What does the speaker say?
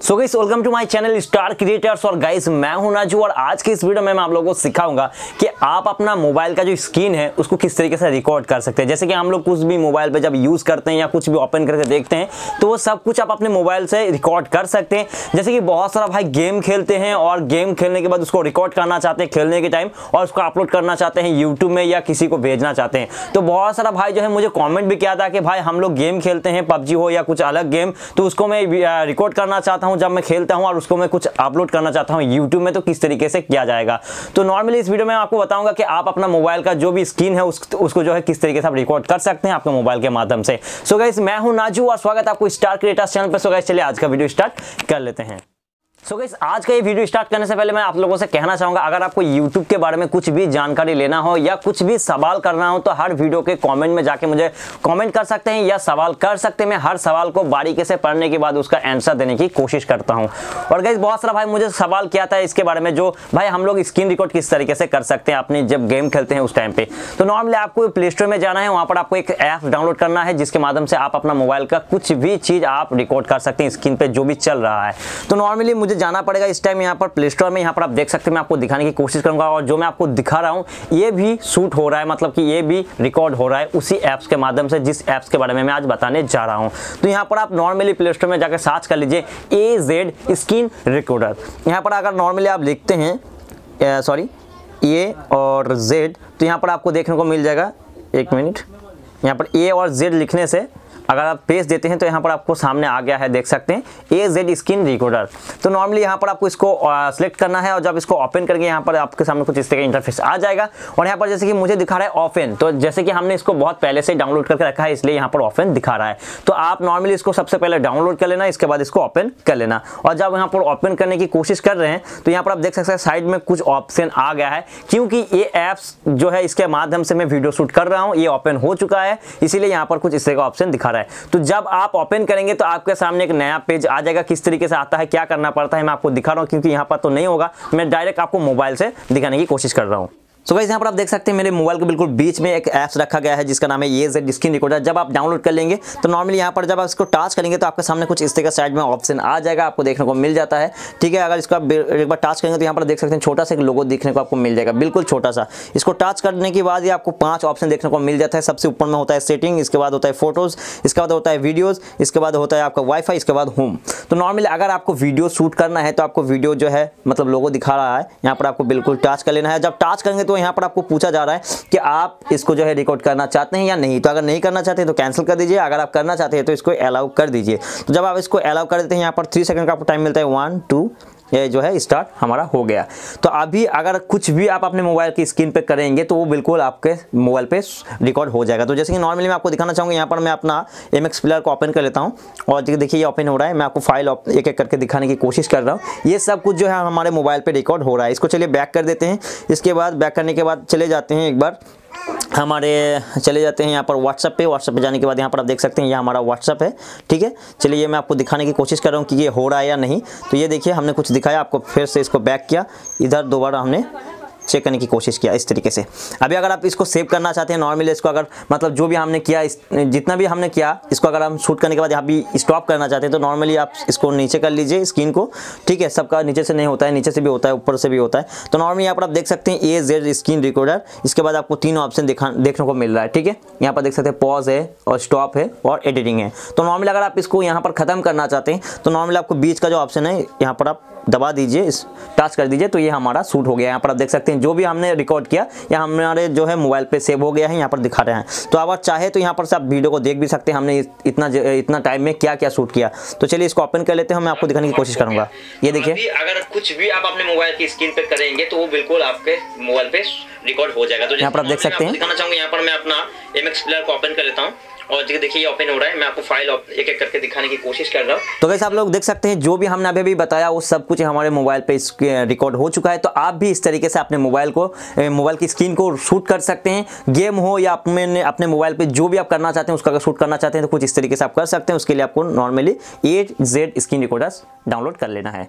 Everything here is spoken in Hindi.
So guys welcome to my channel star creators और गाइस मैं हूँ नाजू और आज की इस वीडियो में मैं आप लोगों को सिखाऊँगा कि आप अपना मोबाइल का जो स्क्रीन है, उसको किस तरीके से रिकॉर्ड कर सकते हैं। जैसे कि हम लोग कुछ भी मोबाइल पे जब यूज़ करते हैं या कुछ भी ओपन करके देखते हैं तो वो सब कुछ आप अपने मोबाइल से रिकॉर्ड कर सकते हैं। जैसे कि बहुत सारा भाई गेम खेलते हैं और गेम खेलने के बाद उसको रिकॉर्ड करना चाहते हैं खेलने के टाइम और उसको अपलोड करना चाहते हैं यूट्यूब में या किसी को भेजना चाहते हैं। तो बहुत सारा भाई जो है मुझे कॉमेंट भी किया था कि भाई हम लोग गेम खेलते हैं पबजी हो या कुछ अलग गेम तो उसको मैं रिकॉर्ड करना चाहता हूँ जब मैं खेलता हूँ और उसको मैं कुछ अपलोड करना चाहता हूँ यूट्यूब में तो किस तरीके से किया जाएगा? तो नॉर्मली इस वीडियो में आपको बताऊँगा कि आप अपना मोबाइल का जो भी स्क्रीन है उस, उसको जो है किस तरीके से आप रिकॉर्ड कर सकते हैं आपके मोबाइल के माध्यम से। सो गाइस मैं हूँ नाजू और स्वागत आपको स्टार क्रिएटर्स चैनल पर सो गाइस चलिए आज का वीडियो स्टार्ट कर लेते हैं। सो so आज का ये वीडियो स्टार्ट करने से पहले मैं आप लोगों से कहना चाहूँगा, अगर आपको YouTube के बारे में कुछ भी जानकारी लेना हो या कुछ भी सवाल करना हो तो हर वीडियो के कमेंट में जाके मुझे कमेंट कर सकते हैं या सवाल कर सकते हैं। मैं हर सवाल को बारीकी से पढ़ने के बाद उसका आंसर देने की कोशिश करता हूँ। और गाइस बहुत सारा भाई मुझे सवाल किया था इसके बारे में जो भाई हम लोग स्क्रीन रिकॉर्ड किस तरीके से कर सकते हैं अपने जब गेम खेलते हैं उस टाइम पे। तो नॉर्मली आपको प्ले स्टोर में जाना है, वहाँ पर आपको एक ऐप डाउनलोड करना है, जिसके माध्यम से आप अपना मोबाइल का कुछ भी चीज़ आप रिकॉर्ड कर सकते हैं स्क्रीन पर जो भी चल रहा है। तो नॉर्मली मुझे जाना पड़ेगा इस टाइम यहाँ पर प्ले स्टोर में। यहाँ पर आप देख सकते हैं, मैं आपको दिखाने की कोशिश करूँगा और जो मैं आपको दिखा रहा हूँ, ये भी शूट हो रहा है मतलब कि ये भी रिकॉर्ड हो रहा है उसी ऐप्स के माध्यम से, जिस ऐप्स के बारे में मैं आज बताने जा रहा हूँ। तो यहाँ पर आप नॉर्मली प्ले स्टोर में जाकर सर्च कर लीजिए ए जेड स्क्रीन रिकॉर्डर यहाँ पर अगर नॉर्मली आप लिखते हैं सॉरी ए और जेड तो यहाँ पर आपको देखने को मिल जाएगा, एक मिनट। यहाँ पर ए और जेड लिखने से अगर आप पेज देते हैं तो यहाँ पर आपको सामने आ गया है, देख सकते हैं। ए जेड स्क्रीन रिकॉर्डर तो नॉर्मली यहाँ पर आपको इसको सिलेक्ट करना है और जब इसको ओपन करके यहाँ पर आपके सामने कुछ इस तरह का इंटरफेस आ जाएगा। और यहाँ पर जैसे कि मुझे दिखा रहा है ओपन तो जैसे कि हमने इसको बहुत पहले से डाउनलोड करके रखा है, इसलिए यहाँ पर ओपन दिखा रहा है। तो आप नॉर्मली इसको सबसे पहले डाउनलोड कर लेना, इसके बाद इसको ओपन कर लेना। और जब यहाँ पर ओपन करने की कोशिश कर रहे हैं तो यहाँ पर आप देख सकते हैं साइड में कुछ ऑप्शन आ गया है। क्योंकि ये ऐप्स जो है, इसके माध्यम से मैं वीडियो शूट कर रहा हूँ, ये ओपन हो चुका है। इसीलिए यहाँ पर कुछ इस तरह का ऑप्शन दिखा रहा है। तो जब आप ओपन करेंगे तो आपके सामने एक नया पेज आ जाएगा, किस तरीके से आता है, क्या करना पड़ता है, मैं आपको दिखा रहा हूँ, क्योंकि यहाँ पर तो नहीं होगा। मैं डायरेक्ट आपको मोबाइल से दिखाने की कोशिश कर रहा हूँ। सो गाइस यहाँ पर आप देख सकते हैं मेरे मोबाइल के बिल्कुल बीच में एक ऐप्स रखा गया है जिसका नाम है ये जेड स्क्रीन रिकॉर्डर जब आप डाउनलोड कर लेंगे तो नॉर्मली यहाँ पर जब आप इसको टच करेंगे तो आपके सामने कुछ इस तरह का साइड में ऑप्शन आ जाएगा, आपको देखने को मिल जाता है। ठीक है, अगर इसका एक बार टच करेंगे तो यहाँ पर देख सकते हैं छोटा सा एक लोगो देखने को आपको मिल जाएगा, बिल्कुल छोटा सा। इसको टच करने के बाद ही आपको पाँच ऑप्शन देखने को मिल जाता है। सबसे ऊपर में होता है सेटिंग इसके बाद होता है फ़ोटोज़ इसके बाद होता है वीडियोज़ इसके बाद होता है आपका वाईफाई इसके बाद होम तो नॉर्मली अगर आपको वीडियो शूट करना है तो आपको वीडियो जो है मतलब लोगो दिखा रहा है, यहाँ पर आपको बिल्कुल टच कर लेना है। जब टच करेंगे तो यहाँ पर आपको पूछा जा रहा है कि आप इसको जो है रिकॉर्ड करना चाहते हैं या नहीं। तो अगर नहीं करना चाहते तो कैंसिल कर दीजिए। अगर आप करना चाहते हैं तो इसको अलाउ कर दीजिए। तो जब आप इसको अलाउ कर देते हैं, यहाँ पर थ्री सेकंड का आपको टाइम मिलता है। वन टू ये जो है स्टार्ट हमारा हो गया। तो अभी अगर कुछ भी आप अपने मोबाइल की स्क्रीन पे करेंगे तो वो बिल्कुल आपके मोबाइल पे रिकॉर्ड हो जाएगा। तो जैसे कि नॉर्मली मैं आपको दिखाना चाहूँगा, यहाँ पर मैं अपना एम एक्स प्लेयर को ओपन कर लेता हूँ। और देखिए ये ओपन हो रहा है। मैं आपको फ़ाइल एक एक करके दिखाने की कोशिश कर रहा हूँ। ये सब कुछ जो है हमारे मोबाइल पर रिकॉर्ड हो रहा है। इसको चलिए बैक कर देते हैं। इसके बाद बैक करने के बाद चले जाते हैं एक बार। हमारे चले जाते हैं यहाँ पर व्हाट्सअप पे। व्हाट्सअप पे जाने के बाद यहाँ पर आप देख सकते हैं ये हमारा व्हाट्सअप है, ठीक है? चलिए, मैं आपको दिखाने की कोशिश कर रहा हूँ कि ये हो रहा है या नहीं। तो ये देखिए, हमने कुछ दिखाया, आपको फिर से इसको बैक किया। इधर दोबारा हमने चेक करने की कोशिश किया इस तरीके से। अभी अगर आप इसको सेव करना चाहते हैं नॉर्मली इसको अगर मतलब जो भी हमने किया इस, जितना भी हमने किया इसको अगर हम शूट करने के बाद यहाँ भी स्टॉप करना चाहते हैं तो नॉर्मली आप इसको नीचे कर लीजिए स्क्रीन को। ठीक है सबका नीचे से नहीं होता है नीचे से भी होता है ऊपर से भी होता है। तो नॉर्मली यहाँ पर आप देख सकते हैं ए जेड स्क्रीन रिकॉर्डर इसके बाद आपको तीन ऑप्शन दिखा देखने को मिल रहा है। ठीक है यहाँ पर देख सकते हैं पॉज है और स्टॉप है और एडिटिंग है। तो नॉर्मली अगर आप इसको यहाँ पर ख़त्म करना चाहते हैं तो नॉर्मली आपको बीच का जो ऑप्शन है यहाँ पर आप दबा दीजिए इस टच कर दीजिए तो ये हमारा शूट हो गया। यहाँ पर आप देख सकते हैं जो भी हमने रिकॉर्ड किया या हमारे जो है मोबाइल पे सेव हो गया है यहाँ पर दिखा रहे हैं। तो आप चाहे तो यहाँ पर से आप वीडियो को देख भी सकते हैं हमने इतना इतना टाइम में क्या क्या शूट किया। तो चलिए इसको ओपन कर लेते हैं मैं आपको दिखाने की कोशिश करूँगा। ये देखिए। अगर कुछ भी आप अपने मोबाइल की स्क्रीन पे करेंगे तो वो बिल्कुल आपके मोबाइल पे रिकॉर्ड हो जाएगा। तो यहाँ पर आप देख सकते हैं। दिखाना चाहूँगा यहाँ पर मैं अपना एम एक्स प्लेयर को ओपन कर लेता हूँ। और देखिए ओपन हो रहा है। मैं आपको फ़ाइल एक एक करके दिखाने की कोशिश कर रहा हूँ। तो वैसे आप लोग देख सकते हैं, जो भी हमने अभी अभी बताया, वो सब कुछ हमारे मोबाइल पे रिकॉर्ड हो चुका है। तो आप भी इस तरीके से अपने मोबाइल को मोबाइल की स्क्रीन को शूट कर सकते हैं। गेम हो या अपने अपने मोबाइल पे जो भी आप करना चाहते हैं, उसका अगर शूट करना चाहते हैं तो कुछ इस तरीके से आप कर सकते हैं। उसके लिए आपको normally A Z screen recorders download कर लेना है।